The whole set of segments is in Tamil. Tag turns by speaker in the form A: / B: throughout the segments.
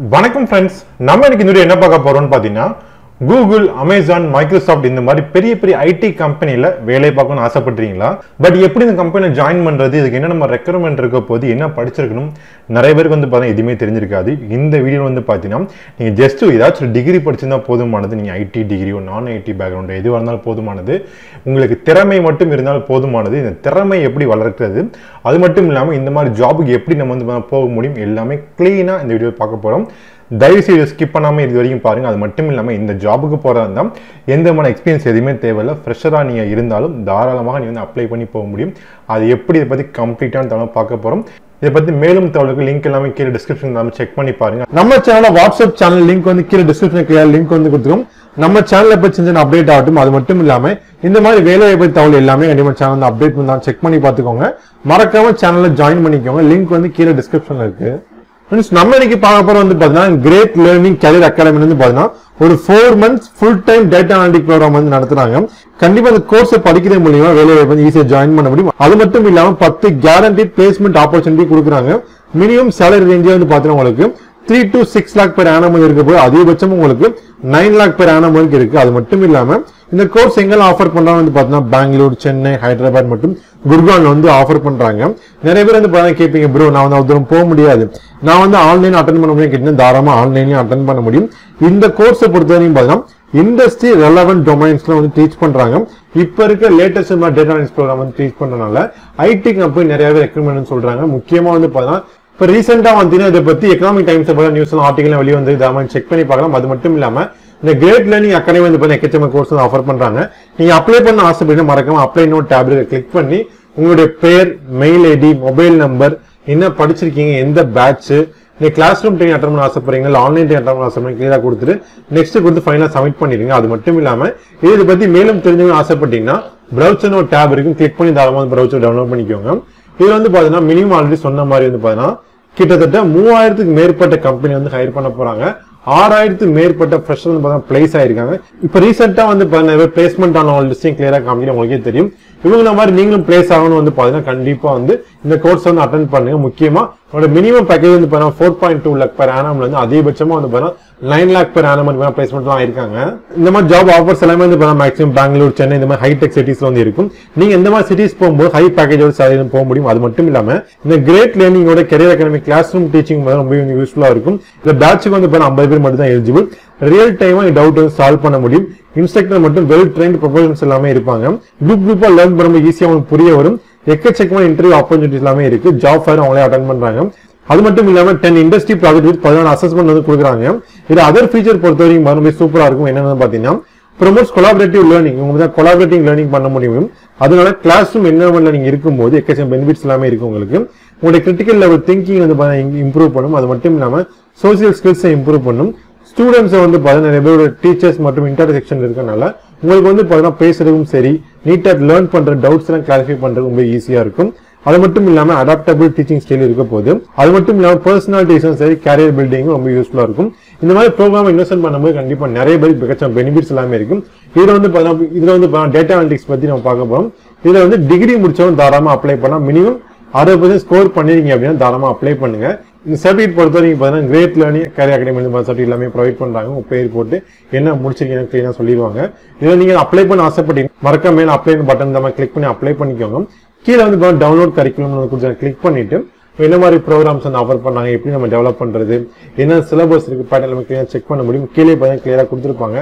A: வணக்கம் ஃப்ரெண்ட்ஸ் நம்ம இன்னைக்கு இந்த என்ன பார்க்க போறோம்னு பார்த்தீங்கன்னா கூகுள் அமேசான் மைக்ரோசாஃப்ட் இந்த மாதிரி பெரிய பெரிய ஐடி கம்பெனியில் வேலை பார்க்கணும்னு ஆசைப்படுறீங்களா? பட் எப்படி இந்த கம்பெனியில் ஜாயின் பண்ணுறது இதுக்கு என்ன நம்ம ரெக்குவயர்மெண்ட் இருக்க போது என்ன படிச்சிருக்கணும்? நிறைய பேருக்கு வந்து பார்த்தீங்கன்னா எதுவுமே தெரிஞ்சிருக்காது. இந்த வீடியோ வந்து பார்த்தீங்கன்னா நீங்கள் ஜஸ்ட் ஏதாச்சும் டிகிரி படிச்சிருந்தால் போதுமானது. நீங்கள் ஐடி டிகிரியோ நான் ஐடி பேக்ரவுண்டோ எதுவாக இருந்தாலும் போதுமானது. உங்களுக்கு திறமை மட்டும் இருந்தாலும் போதுமானது. இந்த திறமை எப்படி வளர்க்கிறது? அது மட்டும் இல்லாமல் இந்த மாதிரி ஜாபுக்கு எப்படி நம்ம வந்து போக முடியும்? எல்லாமே க்ளீனாக இந்த வீடியோ பார்க்க போகிறோம் தயவு செய்து ஸ்கிப் பண்ணாமல் இது வரைக்கும் பாருங்கள் அது மட்டும் இல்லாமல் இந்த ஜாபுக்கு போகிறதா இருந்தால் எந்த விதமான எக்ஸ்பீரியன்ஸ் எதுவுமே தேவையில்லை. ஃப்ரெஷராக நீங்கள் இருந்தாலும் தாராளமாக நீ வந்து அப்ளை பண்ணி போக முடியும். அது எப்படி இதை பற்றி கம்ப்ளீட்டான தவிர பார்க்க போகிறோம் இதை பற்றி மேலும் தகவலுக்கு லிங்க் எல்லாமே கீழே டிஸ்கிரிப்ஷன் எல்லாமே செக் பண்ணி பாருங்க. நம்ம சேனலில் வாட்ஸ்அப் சேனல் லிங்க் வந்து கீழே டிஸ்கிரிப்ஷன் கீழே லிங்க் வந்து கொடுத்துருக்கோம் நம்ம சேனலை பற்றி சின்ன அப்டேட் ஆகட்டும். அது மட்டும் இல்லாமல் இந்த மாதிரி வேலை வாய்ப்பு தகவல் எல்லாமே கண்டிப்பாக சேனல் வந்து அப்டேட் பண்ணி செக் பண்ணி பார்த்துக்கோங்க. மறக்காம சேனலில் ஜாயின் பண்ணிக்கோங்க. லிங்க் வந்து கீழே டிஸ்கிரிப்ஷனில் இருக்குது ஃப்ரெண்ட்ஸ் நம்ம இன்னைக்கு பார்க்க போறது வந்து பாத்தீங்கன்னா கிரேட் லேர்னிங் கேரியர் அகாடமி வந்து பாத்தீங்கன்னா ஒரு four months full time data analytic program வந்து நடத்துறாங்க. கண்டிப்பா அந்த கோர்ஸ் படிக்கிறது மூலியமா வேலை வாய்ப்பு வந்து ஈஸியா ஜாயின் பண்ண முடியும். அது மட்டும் இல்லாம பத்து கேரண்டிட் பிளேஸ்மெண்ட் ஆப்பர்ச்சுனிட்டி கொடுக்குறாங்க. மினிமம் சேலரி ரேஞ்சே வந்து பாத்தீங்கன்னா உங்களுக்கு த்ரீ டு சிக்ஸ் லேக் பேர் ஆனம் இருக்க போது அதிகபட்சம் உங்களுக்கு நைன் லேக் பேர் ஆன வரைக்கும் இருக்கு. அது மட்டும் இல்லாம இந்த கோர்ஸ் எங்கெல்லாம் ஆஃபர் பண்றாங்க வந்து பாத்தீங்கன்னா பெங்களூர் சென்னை ஹைதராபாத் மற்றும் குர்கான்ல வந்து ஆஃபர் பண்றாங்க. நிறைய பேர் வந்து பாத்தீங்கன்னா கேட்பீங்க ப்ரோ நான் வந்து அவ்வளோ தூரம் போக முடியாது. நான் வந்து ஆன்லைன் அட்டன் பண்ண முடியும் கேட்டீங்கன்னா தாராளமா ஆன்லைன்லயும் அட்டன் பண்ண முடியும். இந்த கோர்ஸை பொறுத்தவரையும் பாத்தீங்கன்னா இண்டஸ்ட்ரி ரெலவென்ட் டொமைன்ஸ்ல வந்து டீச் பண்றாங்க. இப்ப இருக்க லேட்டஸ்ட் டேட்டா ப்ரோக்ராம் வந்து டீச் பண்றதுனால ஐடி கம்பெனி நிறையவே ரெக்கமெண்ட் சொல்றாங்க. முக்கியமா வந்து பாத்தீங்கன்னா இப்போ ரீசெண்டாக வந்தீங்கன்னா இதை பற்றி எக்கனாமிக் டைம்ஸ் போல நியூஸ்லாம் ஆர்டிகல் வெளியே வந்து இதை செக் பண்ணி பார்க்கலாம். அது மட்டும் இல்லாமல் இந்த கிரேட் லேர்னிங் அக்கடமி வந்து பார்த்தீங்கன்னா HM எக்கச்சக்க கோர்ஸ் ஆஃபர் பண்ணுறாங்க நீங்கள் அப்ளை பண்ண ஆசைப்பட்டு மறக்காம அப்ளை நோட் டேப்லெட் கிளிக் பண்ணி உங்களுடைய பேர் மெயில் ஐடி மொபைல் நம்பர் என்ன படிச்சிருக்கீங்க எந்த பேட்ச் நீங்கள் கிளாஸ் ரூம் ட்ரெயின் அட்டன் பண்ண ஆசைப்படுறீங்க இல்லை ஆன்லைன் ட்ரெயின் அட்டன் பண்ண ஆசைப்படுறீங்க கிளியராக கொடுத்துட்டு நெக்ஸ்ட் கொடுத்து ஃபைனலாக சப்மிட் பண்ணிடுங்க. அது மட்டும் இல்லாமல் இதை பற்றி மேலும் தெரிஞ்சுக்கணும் ஆசைப்பட்டீங்கன்னா ப்ரௌச்சர் ஒரு டேப் இருக்கும். கிளிக் பண்ணி தாராளமாக ப்ரௌச்சர் டவுன்லோட் பண்ணிக்கோங்க. இது வந்து பார்த்தீங்கன்னா மினிமம் ஆல்ரெடி சொன்ன மாதிரி வந்து பார்த்தீங்கன்னா கிட்டத்தட்ட மூவாயிரத்துக்கு மேற்பட்ட கம்பெனி வந்து ஹையர் பண்ண போறாங்க. ஆறாயிரத்துக்கு மேற்பட்ட ஃப்ரெஷர் வந்து பார்த்தா பிளேஸ் ஆயிருக்காங்க. இப்போ ரீசெண்டா வந்து பார்த்தீங்கன்னா பிளேஸ்மெண்ட் ஆன லிஸ்டிங் கிளியரா காமிக்கிற உங்களுக்கே தெரியும். இவங்கள மாதிரி நீங்களும் பிளேஸ் ஆகணும் வந்து பாத்தீங்கன்னா கண்டிப்பா வந்து இந்த கோர்ஸ் வந்து அட்டன் பண்ணுங்க. முக்கியமா உங்களோட மினிமம் பேக்கேஜ் வந்து பார்த்தீங்கன்னா four point two lakh per ஆனம்ல இருந்து அதிகபட்சமா வந்து பார்த்தீங்கன்னா நைன் லேக் பர் ஆனம் வந்து பிளேஸ்மெண்ட் தான் இருக்காங்க இந்த மாதிரி ஜாப் ஆஃபர்ஸ் எல்லாமே வந்து பார்த்தீங்கன்னா மேக்ஸிமம் பெங்களூர் சென்னை இந்த மாதிரி ஹைடெக் சிட்டிஸ்ல வந்து இருக்கும். நீங்க இந்த மாதிரி சிட்டிஸ் போகும்போது ஹை பேக்கேஜோட சேலரி போக முடியும். அது மட்டும் இல்லாம இந்த கிரேட் லேர்னிங்கோட career academy class room teaching ரொம்ப யூஸ்ஃபுல்லா இருக்கும். இந்த பேட்சுக்கு வந்து பார்த்தீங்கன்னா ஐம்பது பேர் மட்டும் தான் எலிஜிபிள் ரியல் டைமா டவுட் வந்து சால்வ் பண்ண முடியும். இன்ஸ்ட்ரக்டர் மட்டும் வெல் ட்ரெயின் ப்ரொஃபஷன்ஸ் எல்லாமே இருப்பாங்க. குரூப் குரூப்பா லேர்ன் பண்ணும்போது ஈஸியா உங்களுக்கு புரிய வரும். எக்கச்சக்கமான இன்டர்வியூ ஆப்பர்ச்சுனிட்டிஸ் எல்லாமே இருக்கு. ஜாப் ஃபேர் அவங்களே அட்டன் பண்றாங்க. அது மட்டும் இல்லாம டென் இண்டஸ்ட்ரி ப்ராஜெக்ட் வித் பதினாலு அசஸ்மெண்ட் வந்து கொடுக்குறாங்க. இது அதர் ஃபீச்சர் பொறுத்த வரைக்கும் மறுபடியும் சூப்பரா இருக்கும். என்னன்னு பாத்தீங்கன்னா ப்ரொமோட்ஸ் கொலாபரேட்டிவ் லேர்னிங் உங்களுக்கு தான் கொலாபரேட்டிவ் லேர்னிங் பண்ண முடியும். அதனால கிளாஸ் ரூம் என்வரன்மெண்ட்ல நீங்க இருக்கும்போது எக்கச்சக்கம் பெனிஃபிட்ஸ் எல்லாமே இருக்கு உங்களுக்கு. உங்களுடைய கிரிட்டிக்கல் லெவல் திங்கிங் வந்து இம்ப்ரூவ் பண்ணும். அது மட்டும் இல்லாம சோசியல் ஸ்கில்ஸை இம்ப்ரூவ் பண்ணும். ஸ்டூடெண்ட்ஸை வந்து பார்த்தீங்கன்னா நிறைய பேரோட டீச்சர்ஸ் மற்றும் இன்டர்செக்ஷன் இருக்கனால உங்களுக்கு வந்து பார்த்தீங்கன்னா பேசுறதுக்கும் சரி நீட்டாக லேர்ன் பண்ற டவுட்ஸ் எல்லாம் கிளாரிஃபை பண்றது ரொம்ப ஈஸியா இருக்கும். அது மட்டும் இல்லாமல் அடாப்டபிள் டீச்சிங் ஸ்டைல் இருக்க போது அது மட்டும் இல்லாமல் பர்சனாலிட்டிஸும் சரி கேரியர் பில்டிங்கும் ரொம்ப யூஸ்ஃபுல்லாக இருக்கும். இந்த மாதிரி ப்ரோக்ராம் இன்வெஸ்ட் பண்ணும்போது கண்டிப்பாக நிறைய பேர் மிகச்ச பெனிஃபிட்ஸ் எல்லாமே இருக்கும். இதில் வந்து பார்த்தீங்கன்னா இதில் வந்து டேட்டா அனலிட்டிக்ஸ் பற்றி நம்ம பார்க்க போகிறோம் இதில் வந்து டிகிரி முடிச்சவங்க தாராளமாக அப்ளை பண்ணால் மினிமம் அறுபது பர்சன்ட் ஸ்கோர் பண்ணிருக்கீங்க அப்படின்னா தாராளமாக அப்ளை பண்ணுங்கள் இந்த சர்டிஃபிகேட் பொறுத்த வரைக்கும் பார்த்தீங்கன்னா great learning career academy certificate எல்லாமே ப்ரொவைட் பண்ணுறாங்க உங்கள் பேர் போட்டு என்ன முடிச்சிருக்கீங்க க்ளீனாக சொல்லிடுவாங்க. இதில் நீங்கள் அப்ளை பண்ண ஆசைப்பட்டீங்க மறக்க மேலே அப்ளை பட்டன் நம்ம கிளிக் பண்ணி அப்ளை பண்ணிக்கோங்க. கீழே வந்து டவுன்லோட் கரிக்குலம் கொஞ்சம் கிளிக் பண்ணிட்டு என்ன மாதிரி ப்ரோக்ராம்ஸ் வந்து ஆஃபர் பண்ணாங்க எப்படி நம்ம டெவலப் பண்ணுறது என்ன சிலபஸ் இருக்குது பேட்டர் நம்ம கிளியரா செக் பண்ண முடியும். கீழே பார்த்தீங்கன்னா கிளியரா கொடுத்துருப்பாங்க.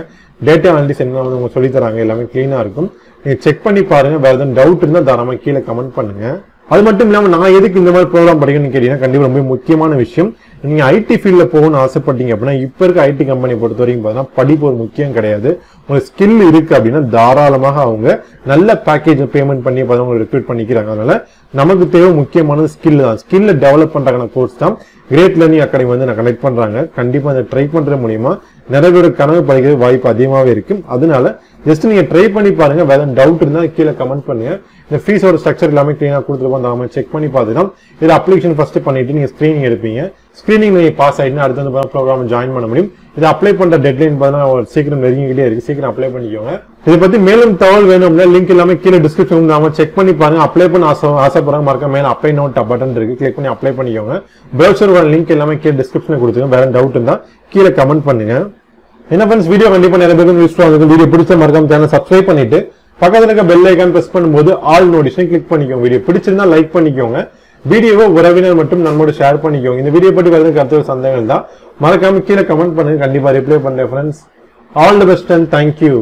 A: டேட்டா அனாலிட்டிஸ் என்ன வந்து உங்களுக்கு சொல்லித்தராங்க எல்லாமே க்ளீனாக இருக்கும். நீங்கள் செக் பண்ணி பாருங்கள் வேறு எதுவும் டவுட் இருந்தால் தாராளமாக கீழே கமெண்ட் பண்ணுங்கள் அது மட்டும் இல்லாமல் நான் எதுக்கு இந்த மாதிரி ப்ரோக்ராம் படிக்கணும்னு கேட்டீங்கன்னா கண்டிப்பாக ரொம்ப முக்கியமான விஷயம். நீங்கள் ஐடி ஃபீல்டில் போகணும்னு ஆசைப்பட்டீங்க அப்படின்னா இப்போ இருக்க ஐடி கம்பெனி பொறுத்த வரைக்கும் பார்த்தீங்கன்னா படிப்பு ஒரு முக்கியம் கிடையாது. உங்களுக்கு ஸ்கில் இருக்குது அப்படின்னா தாராளமாக அவங்க நல்ல பேக்கேஜ் பேமெண்ட் பண்ணி அவங்க ரெக்ரூட் பண்ணிக்கிறாங்க. அதனால நமக்கு தேவை முக்கியமானது ஸ்கில் தான். ஸ்கில்ல டெவலப் பண்ணுறக்கான கோர்ஸ் தான். கிரேட் லேர்னிங் அகாடமி வந்து நான் கனெக்ட் பண்ணுறாங்க கண்டிப்பாக அதை ட்ரை பண்ணுற மூலியமா நிறைய பேர் கனவு படிக்கிறது வாய்ப்பு அதிகமாகவே இருக்கும். அதனால ஜஸ்ட் நீங்கள் ட்ரை பண்ணி பாருங்கள் வேற டவுட் இருந்தால் கீழே கமெண்ட் பண்ணுங்கள் இந்த ஃபீஸோட ஸ்ட்ரக்சர் எல்லாமே க்ளீனாக கொடுத்துருப்போம் அந்த செக் பண்ணி பார்த்துக்கலாம் இது அப்ளிகேஷன் ஃபர்ஸ்ட் பண்ணிட்டு நீங்கள் ஸ்க்ரீனிங் எடுப்பீங்க. ஸ்க்ரீனிங் நீங்கள் பாஸ் ஆகிட்டு அடுத்து வந்து ப்ரோக்ராம் ஜாயின் பண்ண முடியும். இது அப்ளை பண்ணுற டெட்லைன் பார்த்தீங்கன்னா சீக்கிரம் நெருங்கிக்கிட்டே இருக்கு. சீக்கிரம் அப்ளை பண்ணிக்கோங்க. இதை பற்றி மேலும் தகவல் வேணும்னா லிங்க் எல்லாமே கீழே டிஸ்கிரிப்ஷன் நாம செக் பண்ணி பாருங்க. அப்ளை பண்ண ஆசை ஆசைப்படுறாங்க. மறக்க மேலே அப்ளை நோட் பட்டன் இருக்கு. கிளிக் பண்ணி அப்ளை பண்ணிக்கோங்க. ப்ரௌசரோட லிங்க் எல்லாமே கீழே டிஸ்கிரிப்ஷனில் கொடுத்துருங்க வேற டவுட் இருந்தால் கீழே கமெண்ட் பண்ணுங்க. என்ன ஃப்ரெண்ட்ஸ் வீடியோ கண்டிப்பாக நிறைய பேருக்கு யூஸ் ஆகுது வீடியோ பிடிச்ச மறக்காம சேனல் சப்ஸ்கிரைப் பண்ணிட்டு பக்கத்தில் இருக்க பெல் ஐக்கான் பிரஸ் பண்ணும்போது ஆல் நோட்டிஃபிகேஷன் கிளிக் பண்ணிக்கோங்க. வீடியோ பிடிச்சிருந்தா லைக் பண்ணிக்கோங்க. வீடியோவை உறவினர் மட்டும் நம்மளோட ஷேர் பண்ணிக்கோங்க. இந்த வீடியோ பற்றி வேறு கருத்து சந்தேகம் தான் மறக்காம கீழே கமெண்ட் பண்ணுங்க. கண்டிப்பா ரிப்ளை பண்றேன் friends all the best and thank you